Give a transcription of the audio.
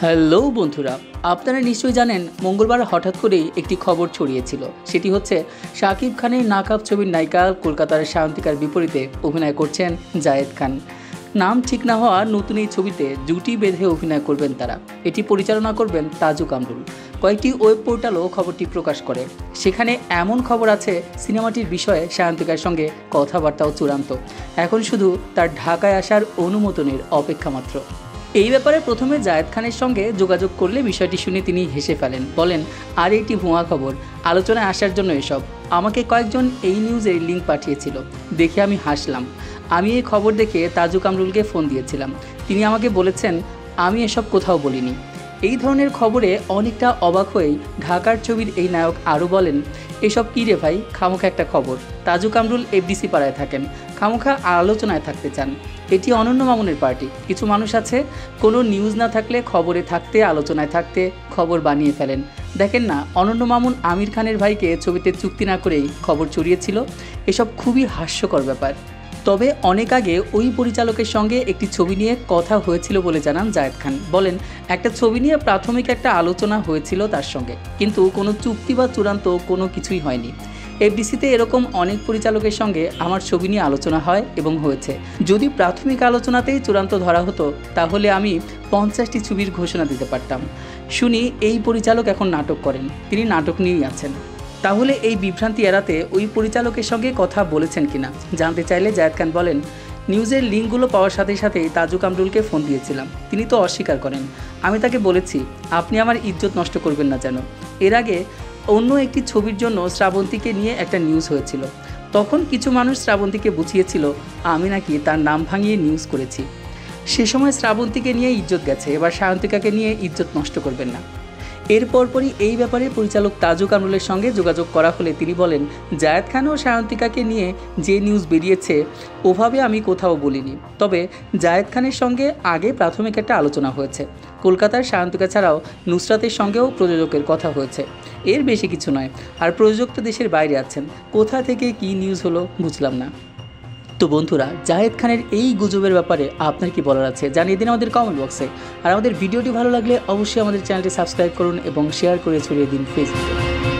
Hello বন্ধুরা, আপনারা নিশ্চয়ই জানেন মঙ্গলবার হঠাৎ করেই একটি খবর ছড়িয়েছিল। সেটি হচ্ছে, শাকিব খানের নাকাব ছবির নায়িকা কলকাতার শান্তিকার বিপরীতে অভিনয় করছেন জায়েদ খান। নাম ঠিক না হওয়া নতুন এই ছবিতে জুটি বেঁধে অভিনয় করবেন তারা। এটি পরিচালনা করবেন তাজু কামরুল কয়েকটি ওয়েব পোর্টালও খবরটি প্রকাশ করে। সেখানে এমন খবর আছে, সিনেমাটির বিষয়ে সায়ন্তিকার সঙ্গে কথাবার্তাও চূড়ান্ত। এখন শুধু তার ঢাকায় আসার অনুমোদনের অপেক্ষা মাত্র। এই ব্যাপারে প্রথমে জায়েদ খানের সঙ্গে যোগাযোগ করলে বিষয়টি শুনে তিনি হেসে ফেলেন। বলেন, আর এটি ভুয়া খবর। আলোচনায় আসার জন্য এসব। আমাকে কয়েকজন এই নিউজের লিঙ্ক পাঠিয়েছিল। দেখে আমি হাসলাম। আমি এই খবর দেখে তাজু কামরুলকে ফোন দিয়েছিলাম। তিনি আমাকে বলেছেন, আমি এসব কোথাও বলিনি। এই ধরনের খবরে অনেকটা অবাক হয়েই ঢাকার ছবির এই নায়ক আরও বলেন, এসব কী রে ভাই? খামোখা একটা খবর। তাজু কামরুল এফডিসি পাড়ায় থাকেন। খামোখা আলোচনায় থাকতে চান। এটি অনন্য মামুনের পার্টি। কিছু মানুষ আছে, কোনো নিউজ না থাকলে খবরে থাকতে, আলোচনায় থাকতে খবর বানিয়ে ফেলেন। দেখেন না, অনন্য মামুন আমির খানের ভাইকে ছবিতে চুক্তি না করেই খবর চড়িয়েছিল। এসব খুবই হাস্যকর ব্যাপার। তবে অনেক আগে ওই পরিচালকের সঙ্গে একটি ছবি নিয়ে কথা হয়েছিল বলে জানান জায়েদ খান। বলেন, একটা ছবি নিয়ে প্রাথমিক একটা আলোচনা হয়েছিল তার সঙ্গে। কিন্তু কোনো চুক্তি বা চূড়ান্ত কোনো কিছুই হয়নি। এফডিসিতে এরকম অনেক পরিচালকের সঙ্গে আমার ছবি নিয়ে আলোচনা হয় এবং হয়েছে। যদি প্রাথমিক আলোচনাতেই চূড়ান্ত ধরা হতো, তাহলে আমি পঞ্চাশটি ছবির ঘোষণা দিতে পারতাম। শুনি, এই পরিচালক এখন নাটক করেন, তিনি নাটক নিয়েই আছেন। তাহলে এই বিভ্রান্তি এড়াতে ওই পরিচালকের সঙ্গে কথা বলেছেন কিনা? জানতে চাইলে জায়েদ খান বলেন, নিউজের লিঙ্কগুলো পাওয়ার সাথে সাথেই তাজু কামরুলকে ফোন দিয়েছিলাম। তিনি তো অস্বীকার করেন। আমি তাকে বলেছি, আপনি আমার ইজ্জত নষ্ট করবেন না যেন। এর আগে অন্য একটি ছবির জন্য শ্রাবন্তীকে নিয়ে একটা নিউজ হয়েছিল। তখন কিছু মানুষ শ্রাবন্তীকে বুঝিয়েছিল, আমি নাকি তার নাম ভাঙিয়ে নিউজ করেছি। সে সময় শ্রাবন্তীকে নিয়ে ইজ্জত গেছে, এবার সায়ন্তিকাকে নিয়ে ইজ্জত নষ্ট করবেন না। এর পরপরই এই ব্যাপারে পরিচালক তাজু কামরুলের সঙ্গে যোগাযোগ করা হলে তিনি বলেন, জায়েদ খান ও সায়ন্তিকাকে নিয়ে যে নিউজ বেরিয়েছে, ওভাবে আমি কোথাও বলিনি। তবে জায়েদ খানের সঙ্গে আগে প্রাথমিক একটা আলোচনা হয়েছে। কলকাতার সায়ন্তিকা ছাড়াও নুসরাতের সঙ্গেও প্রযোজকের কথা হয়েছে। এর বেশি কিছু নয়, আর প্রযোজক তো দেশের বাইরে আছেন। কোথা থেকে কি নিউজ হলো বুঝলাম না। তো বন্ধুরা, জাহেদ খানের এই গুজবের ব্যাপারে আপনার কি বলার আছে? জানিয়ে দিন আমাদের কমেন্ট বক্সে আর আমাদের ভিডিওটি ভালো লাগলে অবশ্যই আমাদের চ্যানেলটি সাবস্ক্রাইব করুন এবং শেয়ার করে ছড়িয়ে দিন ফেসবুকে